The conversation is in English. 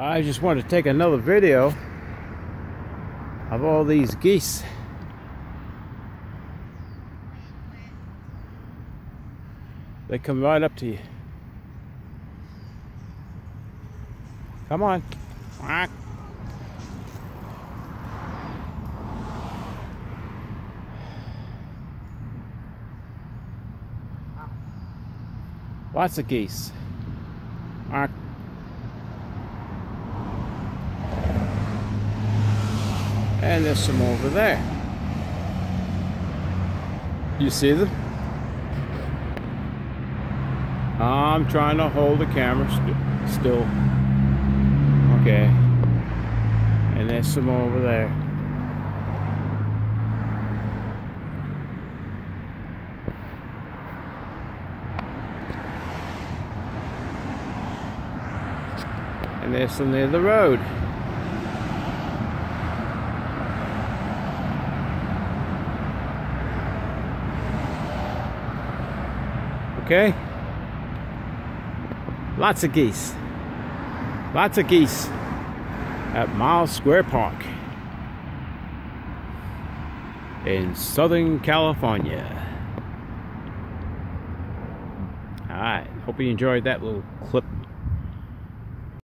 I just wanted to take another video of all these geese. They come right up to you. Come on. Quack. Lots of geese. Quack. And there's some over there. You see them? I'm trying to hold the camera st still. Okay. And there's some over there. And there's some near the road. Okay? Lots of geese. Lots of geese at Mile Square Park in Southern California. Alright, hope you enjoyed that little clip